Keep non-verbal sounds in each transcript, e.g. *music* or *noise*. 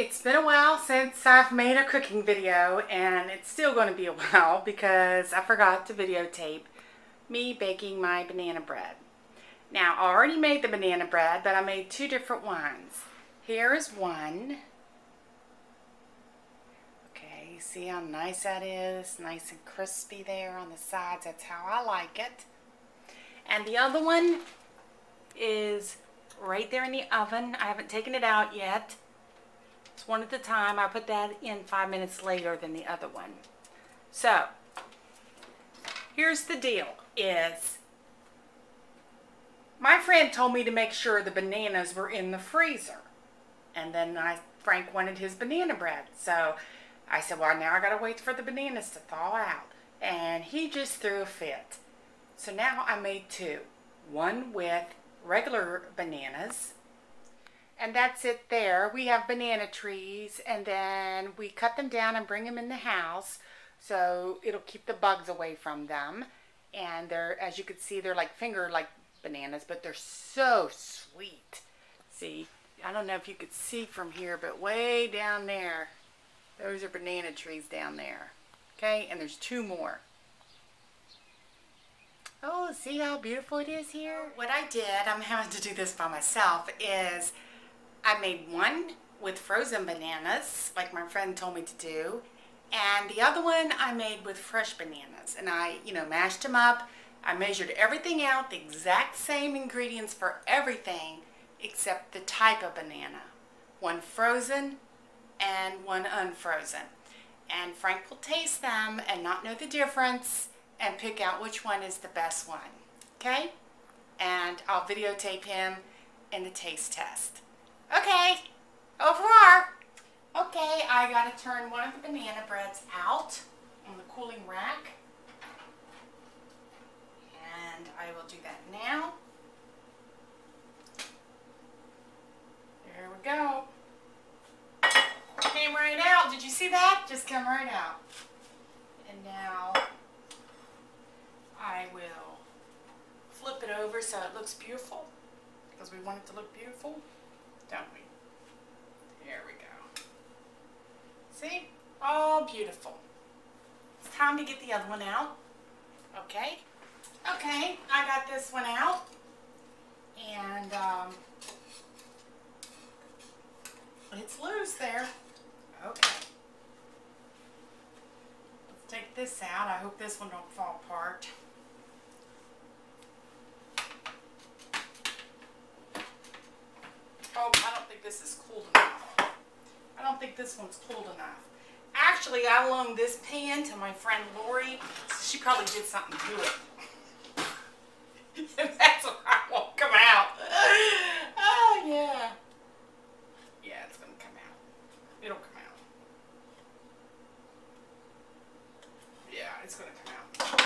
It's been a while since I've made a cooking video and it's still going to be a *laughs* while because I forgot to videotape me baking my banana bread. Now I already made the banana bread but I made two different ones. Here is one. Okay, see how nice that is? Nice and crispy there on the sides. That's how I like it. And the other one is right there in the oven. I haven't taken it out yet. It's one at a time. I put that in five minutes later than the other one. So, here's the deal is my friend told me to make sure the bananas were in the freezer. And then I, Frank wanted his banana bread. So I said, well, now I got to wait for the bananas to thaw out. And he just threw a fit. So now I made two. One with regular bananas and that's it there. We have banana trees and then we cut them down and bring them in the house so it'll keep the bugs away from them. And they're, as you can see, they're like finger like bananas, but they're so sweet. See, I don't know if you could see from here, but way down there, those are banana trees down there. Okay, and there's two more. Oh, see how beautiful it is here? What I did, I'm having to do this by myself, is I made one with frozen bananas, like my friend told me to do, and the other one I made with fresh bananas. And I, you know, mashed them up. I measured everything out, the exact same ingredients for everything except the type of banana. One frozen and one unfrozen. And Frank will taste them and not know the difference and pick out which one is the best one. Okay? And I'll videotape him in the taste test. Okay, revoir. Okay, I gotta turn one of the banana breads out on the cooling rack. And I will do that now. There we go. Came right out. Did you see that? Just come right out. And now I will flip it over so it looks beautiful because we want it to look beautiful don't we? There we go. See? All beautiful. It's time to get the other one out. Okay. Okay, I got this one out. And um, it's loose there. Okay. Let's take this out. I hope this one don't fall apart. Oh, I don't think this is cold enough. I don't think this one's cold enough. Actually, I loaned this pan to my friend Lori. She probably did something to it. *laughs* that's why it won't come out. *laughs* Oh, yeah. Yeah, it's going to come out. It'll come out. Yeah, it's going to come out.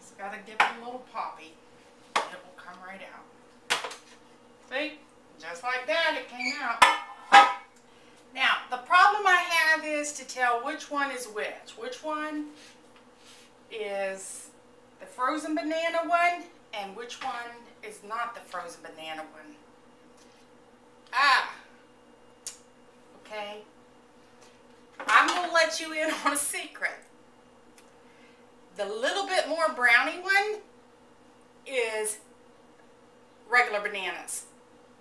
Just got to give it a little poppy. And it will come right out. See? Just like that, it came out. Now, the problem I have is to tell which one is which. Which one is the frozen banana one and which one is not the frozen banana one. Ah, okay. I'm going to let you in *laughs* on a secret. The little bit more brownie one is regular bananas.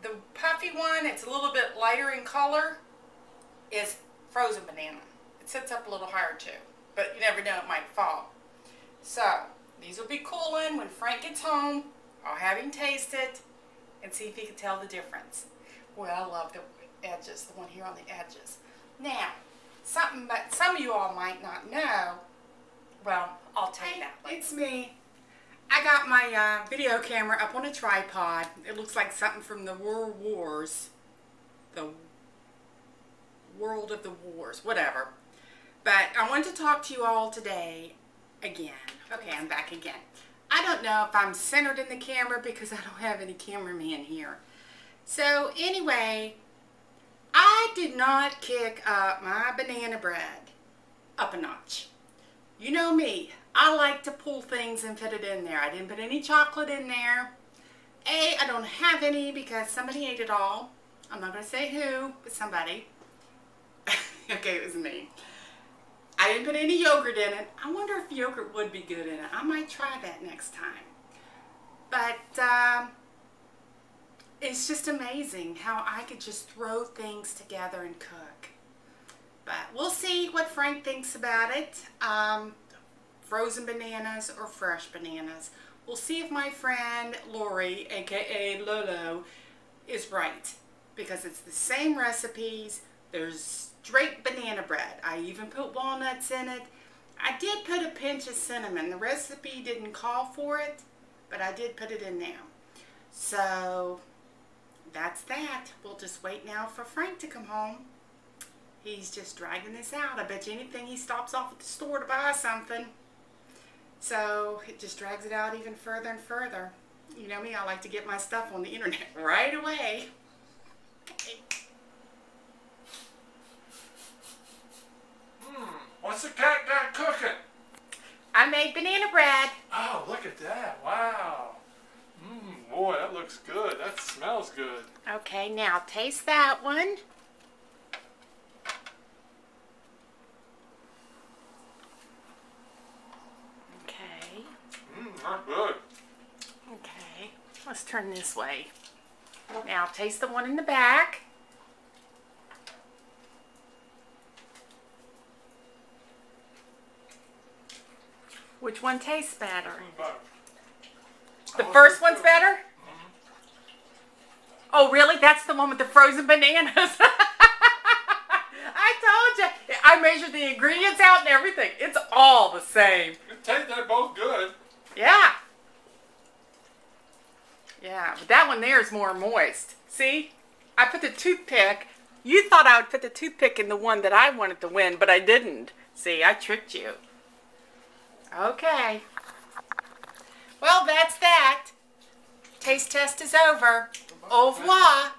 The puffy one, it's a little bit lighter in color, is frozen banana. It sits up a little higher too, but you never know, it might fall. So, these will be cooling when Frank gets home. I'll have him taste it and see if he can tell the difference. Well, I love the edges, the one here on the edges. Now, something that some of you all might not know, well, I'll tell you that later. It's me. I got my uh, video camera up on a tripod. It looks like something from the World Wars. The World of the Wars, whatever. But I wanted to talk to you all today again. Okay, I'm back again. I don't know if I'm centered in the camera because I don't have any cameraman here. So anyway, I did not kick up my banana bread up a notch. You know me, I like to pull things and fit it in there. I didn't put any chocolate in there. A, I don't have any because somebody ate it all. I'm not going to say who, but somebody. *laughs* okay, it was me. I didn't put any yogurt in it. I wonder if yogurt would be good in it. I might try that next time. But um, it's just amazing how I could just throw things together and cook. But we'll see what Frank thinks about it. Um, frozen bananas or fresh bananas. We'll see if my friend Lori, aka Lolo, is right. Because it's the same recipes. There's straight banana bread. I even put walnuts in it. I did put a pinch of cinnamon. The recipe didn't call for it, but I did put it in now. So that's that. We'll just wait now for Frank to come home. He's just dragging this out. I bet you anything he stops off at the store to buy something. So it just drags it out even further and further. You know me, I like to get my stuff on the internet *laughs* right away. Okay. Hmm, what's the Kat got cooking? I made banana bread. Oh, look at that. Wow. Mmm, boy, that looks good. That smells good. Okay, now taste that one. Okay. That's good. Okay. Let's turn this way. Now taste the one in the back. Which one tastes better? The Oh, first one's better? Mm-hmm. Oh, really? That's the one with the frozen bananas. *laughs* I told you. I measured the ingredients out and everything. It's all the same. it tastes they're both good. Yeah. Yeah, but that one there is more moist. See? I put the toothpick. You thought I would put the toothpick in the one that I wanted to win, but I didn't. See, I tricked you. Okay. Well, that's that. Taste test is over. Au revoir.